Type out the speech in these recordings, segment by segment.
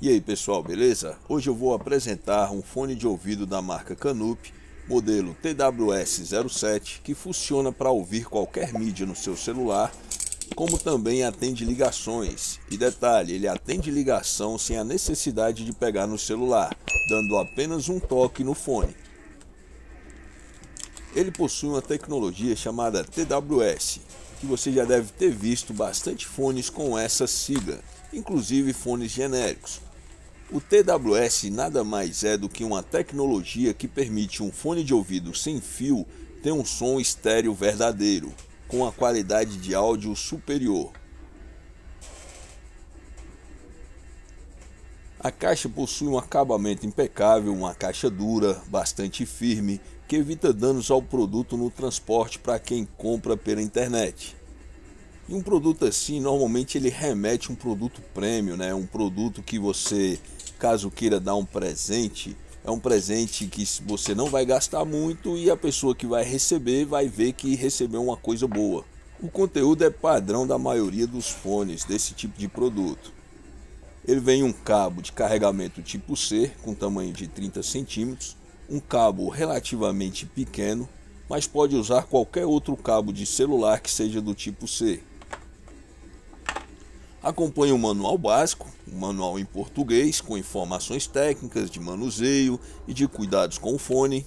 E aí pessoal, beleza? Hoje eu vou apresentar um fone de ouvido da marca Canup, modelo TWS07, que funciona para ouvir qualquer mídia no seu celular, como também atende ligações. E detalhe, ele atende ligação sem a necessidade de pegar no celular, dando apenas um toque no fone. Ele possui uma tecnologia chamada TWS, que você já deve ter visto bastante fones com essa sigla, inclusive fones genéricos. O TWS nada mais é do que uma tecnologia que permite um fone de ouvido sem fio ter um som estéreo verdadeiro, com a qualidade de áudio superior. A caixa possui um acabamento impecável, uma caixa dura, bastante firme, que evita danos ao produto no transporte para quem compra pela internet. E um produto assim, normalmente ele remete a um produto premium, né? Um produto que você caso queira dar um presente, é um presente que você não vai gastar muito e a pessoa que vai receber vai ver que recebeu uma coisa boa. O conteúdo é padrão da maioria dos fones desse tipo de produto. Ele vem um cabo de carregamento tipo C com tamanho de 30 centímetros, um cabo relativamente pequeno, mas pode usar qualquer outro cabo de celular que seja do tipo C. Acompanhe o manual básico, um manual em português com informações técnicas de manuseio e de cuidados com o fone,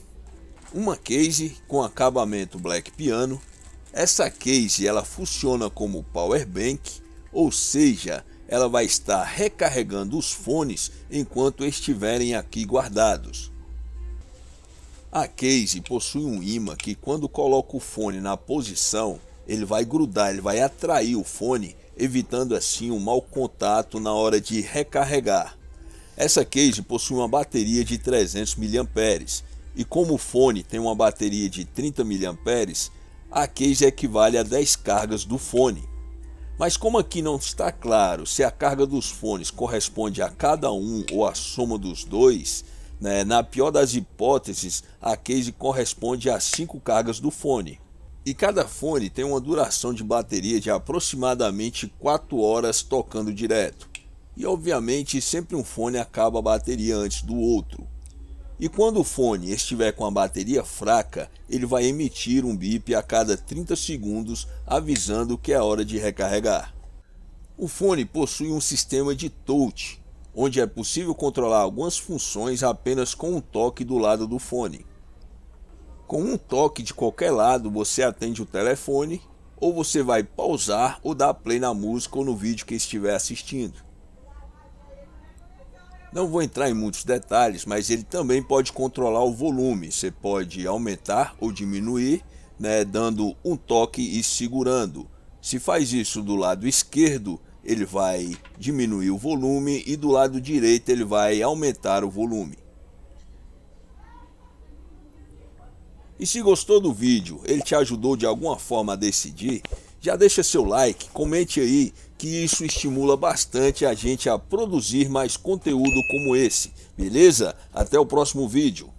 uma case com acabamento black piano. Essa case ela funciona como power bank, ou seja, ela vai estar recarregando os fones enquanto estiverem aqui guardados. A case possui um imã que quando coloca o fone na posição, ele vai grudar, ele vai atrair o fone evitando assim um mau contato na hora de recarregar. Essa case possui uma bateria de 300 mAh e como o fone tem uma bateria de 30 mAh, a case equivale a 10 cargas do fone. Mas como aqui não está claro se a carga dos fones corresponde a cada um ou a soma dos dois, né, na pior das hipóteses, a case corresponde a 5 cargas do fone. E cada fone tem uma duração de bateria de aproximadamente 4 horas tocando direto. E obviamente sempre um fone acaba a bateria antes do outro. E quando o fone estiver com a bateria fraca, ele vai emitir um bip a cada 30 segundos avisando que é hora de recarregar. O fone possui um sistema de touch, onde é possível controlar algumas funções apenas com um toque do lado do fone. Com um toque de qualquer lado, você atende o telefone ou você vai pausar ou dar play na música ou no vídeo que estiver assistindo. Não vou entrar em muitos detalhes, mas ele também pode controlar o volume. Você pode aumentar ou diminuir, né, dando um toque e segurando. Se faz isso do lado esquerdo, ele vai diminuir o volume e do lado direito ele vai aumentar o volume. E se gostou do vídeo, ele te ajudou de alguma forma a decidir, já deixa seu like, comente aí, que isso estimula bastante a gente a produzir mais conteúdo como esse, beleza? Até o próximo vídeo.